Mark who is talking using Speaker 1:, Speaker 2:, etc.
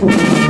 Speaker 1: Música